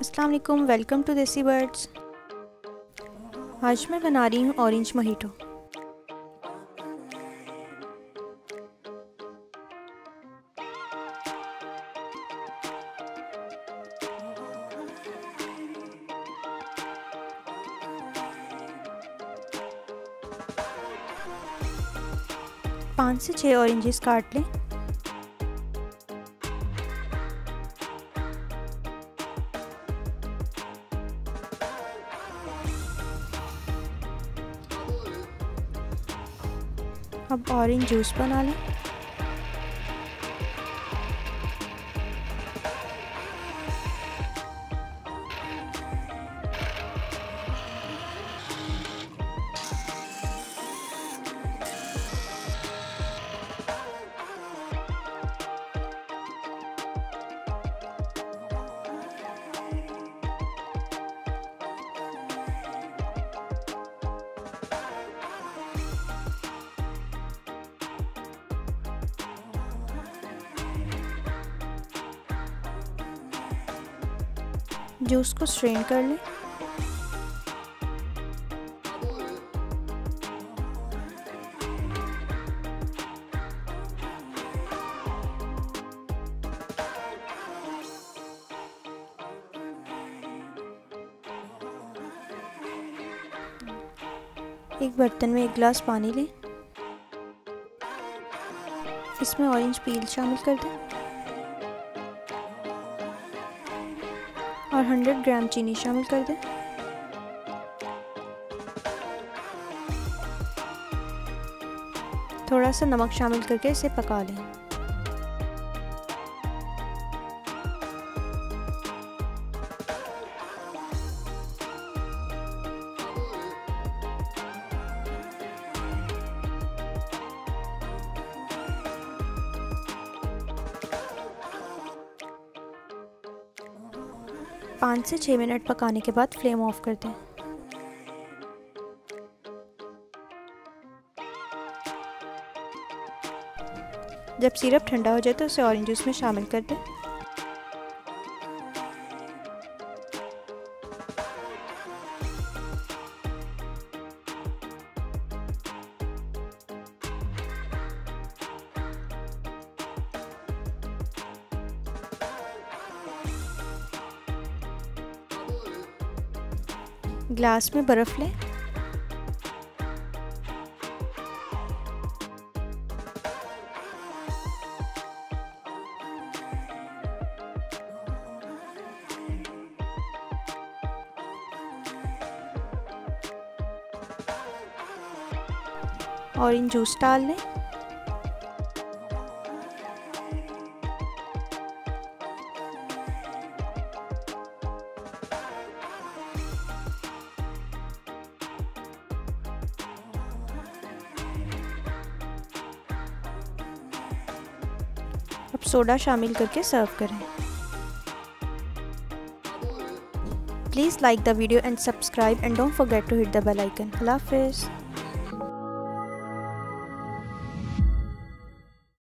अस्सलाम welcome to देसी birds आज मैं बना रही हूँ ऑरेंज मोहिटो पाँच से छः ऑरेंजेस काट लें। अब ऑरेंज जूस बना लें। जूस को स्ट्रेन कर लें। एक बर्तन में एक गिलास पानी लें। इसमें ऑरेंज पील शामिल कर दें। और 100 ग्राम चीनी शामिल कर दें। थोड़ा सा नमक शामिल करके इसे पका लें। पाँच से छः मिनट पकाने के बाद फ्लेम ऑफ़ कर दें जब सिरप ठंडा हो जाए तो उसे ऑरेंज जूस में शामिल कर दें। ग्लास में बर्फ़ लें। ऑरेंज जूस डाल लें। अब सोडा शामिल करके सर्व करें। Please like the video and subscribe and don't forget to hit the bell icon अल्लाह हाफिज़।